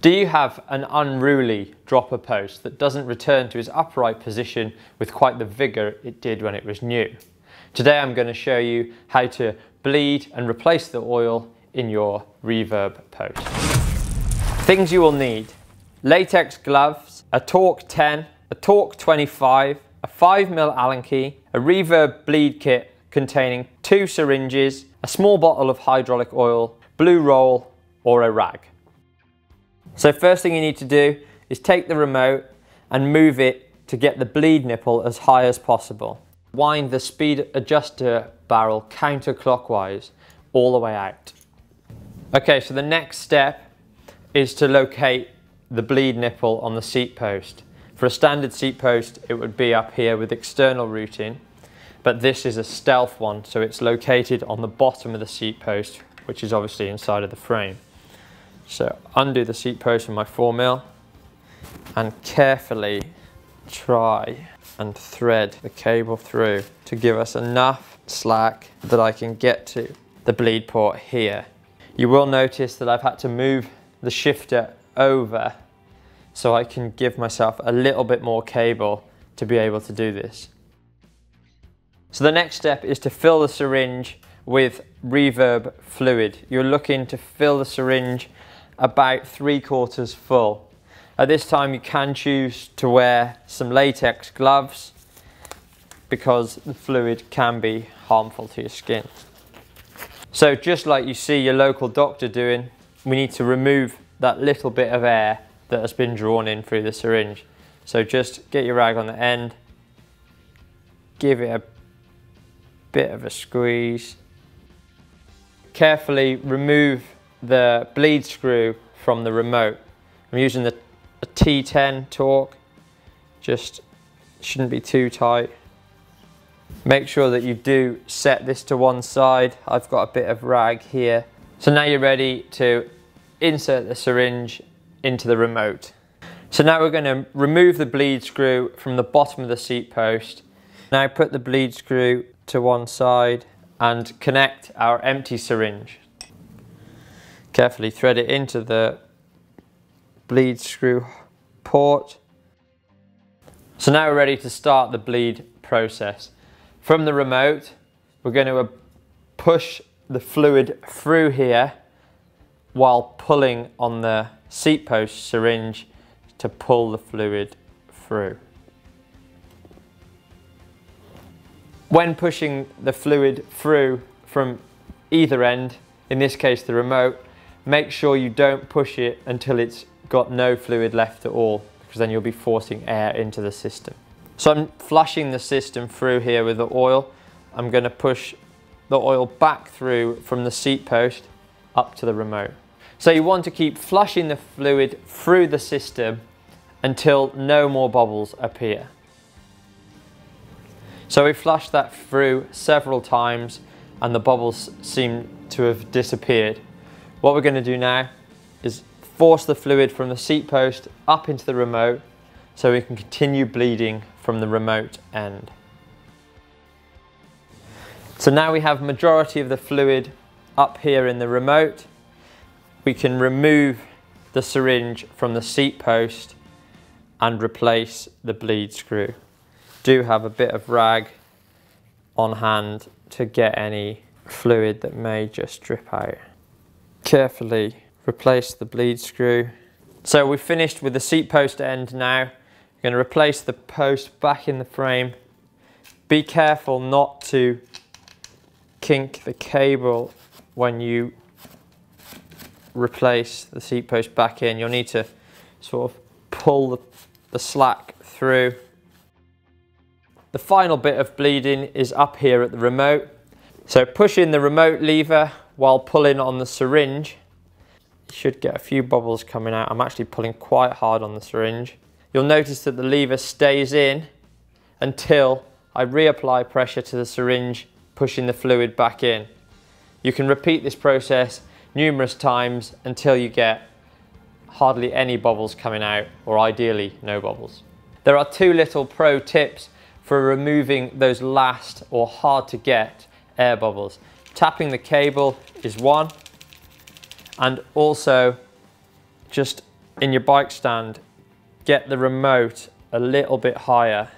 Do you have an unruly dropper post that doesn't return to its upright position with quite the vigour it did when it was new? Today I'm going to show you how to bleed and replace the oil in your reverb post. Things you will need. Latex gloves, a Torx 10, a Torx 25, a 5mm Allen key, a reverb bleed kit containing two syringes, a small bottle of hydraulic oil, blue roll or a rag. So first thing you need to do is take the remote and move it to get the bleed nipple as high as possible. Wind the speed adjuster barrel counterclockwise all the way out. Okay, so the next step is to locate the bleed nipple on the seat post. For a standard seat post, it would be up here with external routing, but this is a stealth one, so it's located on the bottom of the seat post, which is obviously inside of the frame. So undo the seat post with my 4 mil and carefully try and thread the cable through to give us enough slack that I can get to the bleed port here. You will notice that I've had to move the shifter over so I can give myself a little bit more cable to be able to do this. So the next step is to fill the syringe with reverb fluid. You're looking to fill the syringe about three quarters full. At this time you can choose to wear some latex gloves because the fluid can be harmful to your skin. So just like you see your local doctor doing, we need to remove that little bit of air that has been drawn in through the syringe. So just get your rag on the end, give it a bit of a squeeze. Carefully remove the bleed screw from the remote. I'm using the a T10 Torx, just shouldn't be too tight. Make sure that you do set this to one side. I've got a bit of rag here. So now you're ready to insert the syringe into the remote. So now we're going to remove the bleed screw from the bottom of the seat post. Now put the bleed screw to one side and connect our empty syringe carefully thread it into the bleed screw port. So now we're ready to start the bleed process. From the remote, we're going to uh, push the fluid through here while pulling on the seat post syringe to pull the fluid through. When pushing the fluid through from either end, in this case the remote, Make sure you don't push it until it's got no fluid left at all because then you'll be forcing air into the system. So I'm flushing the system through here with the oil. I'm going to push the oil back through from the seat post up to the remote. So you want to keep flushing the fluid through the system until no more bubbles appear. So we flushed that through several times and the bubbles seem to have disappeared. What we're going to do now is force the fluid from the seat post up into the remote so we can continue bleeding from the remote end. So now we have majority of the fluid up here in the remote. We can remove the syringe from the seat post and replace the bleed screw. Do have a bit of rag on hand to get any fluid that may just drip out carefully replace the bleed screw. So we've finished with the seat post end now. We're going to replace the post back in the frame. Be careful not to kink the cable when you replace the seat post back in. You'll need to sort of pull the, the slack through. The final bit of bleeding is up here at the remote. So push in the remote lever while pulling on the syringe, you should get a few bubbles coming out. I'm actually pulling quite hard on the syringe. You'll notice that the lever stays in until I reapply pressure to the syringe, pushing the fluid back in. You can repeat this process numerous times until you get hardly any bubbles coming out, or ideally no bubbles. There are two little pro tips for removing those last or hard to get air bubbles. Tapping the cable is one, and also just in your bike stand, get the remote a little bit higher.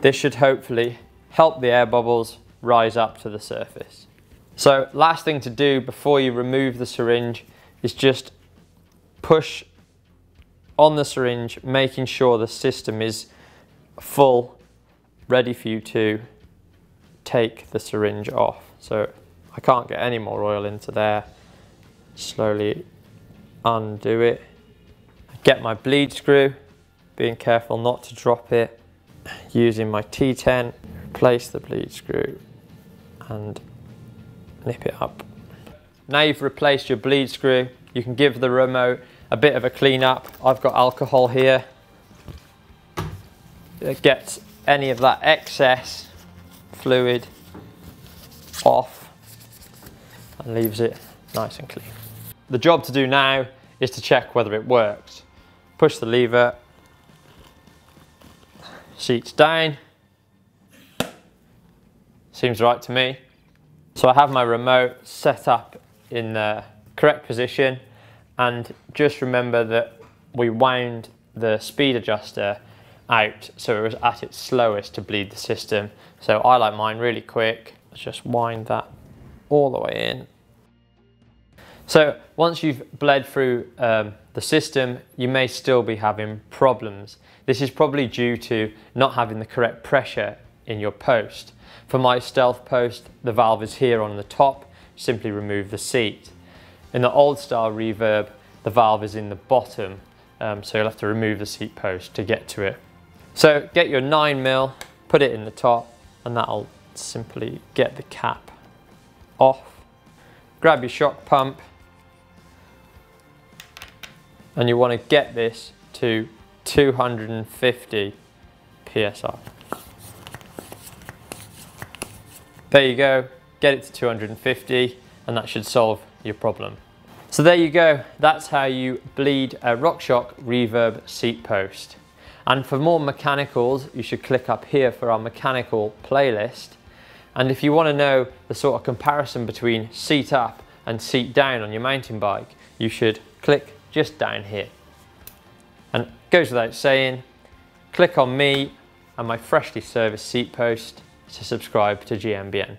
This should hopefully help the air bubbles rise up to the surface. So last thing to do before you remove the syringe is just push on the syringe, making sure the system is full, ready for you to take the syringe off. So I can't get any more oil into there. Slowly undo it. Get my bleed screw, being careful not to drop it. Using my T10, place the bleed screw and nip it up. Now you've replaced your bleed screw, you can give the remote a bit of a clean up. I've got alcohol here. It gets any of that excess fluid off and leaves it nice and clean. The job to do now is to check whether it works. Push the lever, seats down, seems right to me. So I have my remote set up in the correct position and just remember that we wound the speed adjuster out so it was at its slowest to bleed the system. So I like mine really quick. Let's just wind that all the way in. So once you've bled through um, the system, you may still be having problems. This is probably due to not having the correct pressure in your post. For my stealth post, the valve is here on the top, simply remove the seat. In the old style reverb, the valve is in the bottom, um, so you'll have to remove the seat post to get to it. So get your 9 mil, put it in the top, and that'll simply get the cap off. Grab your shock pump, and you want to get this to 250 psi. There you go, get it to 250 and that should solve your problem. So there you go, that's how you bleed a RockShox Reverb seat post. And for more mechanicals, you should click up here for our mechanical playlist. And if you want to know the sort of comparison between seat up and seat down on your mountain bike, you should click just down here. And goes without saying, click on me and my freshly serviced seat post to subscribe to GMBN.